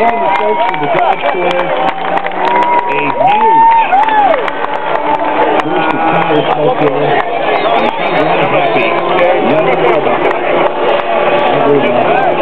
One the folks from the Dodge Corps, a huge burst of power smoke there. I'm happy. Never. about